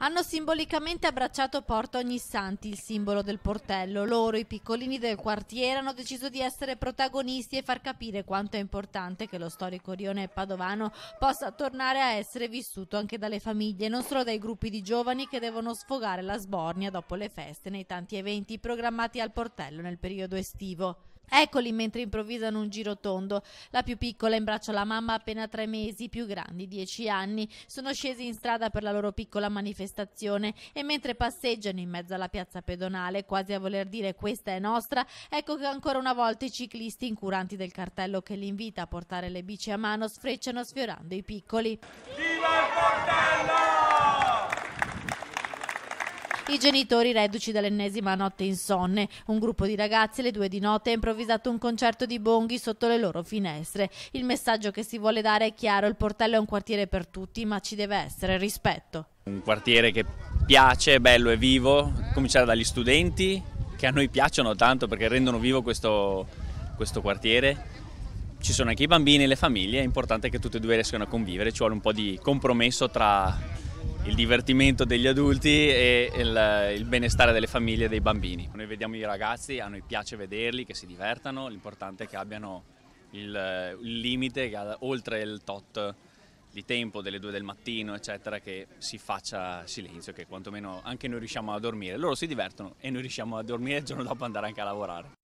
Hanno simbolicamente abbracciato Porta Ognissanti, il simbolo del portello. Loro, i piccolini del quartiere, hanno deciso di essere protagonisti e far capire quanto è importante che lo storico rione padovano possa tornare a essere vissuto anche dalle famiglie, non solo dai gruppi di giovani che devono sfogare la sbornia dopo le feste nei tanti eventi programmati al portello nel periodo estivo. Eccoli mentre improvvisano un giro tondo. La più piccola in braccio alla mamma appena tre mesi, i più grandi dieci anni. Sono scesi in strada per la loro piccola manifestazione e mentre passeggiano in mezzo alla piazza pedonale, quasi a voler dire questa è nostra, ecco che ancora una volta i ciclisti, incuranti del cartello che li invita a portare le bici a mano, sfrecciano sfiorando i piccoli. Viva il portello! I genitori reduci dall'ennesima notte insonne. Un gruppo di ragazzi alle due di notte ha improvvisato un concerto di bonghi sotto le loro finestre. Il messaggio che si vuole dare è chiaro: il portello è un quartiere per tutti, ma ci deve essere rispetto. Un quartiere che piace, è bello e vivo, cominciare dagli studenti che a noi piacciono tanto perché rendono vivo questo, questo quartiere. Ci sono anche i bambini e le famiglie, è importante che tutte e due riescano a convivere, ci vuole un po' di compromesso tra il divertimento degli adulti e il, il, benestare delle famiglie e dei bambini. Noi vediamo i ragazzi, a noi piace vederli, che si divertano, l'importante è che abbiano il, il limite, che oltre il tot di tempo, delle due del mattino, eccetera, che si faccia silenzio, che quantomeno anche noi riusciamo a dormire. Loro si divertono e noi riusciamo a dormire il giorno dopo andare anche a lavorare.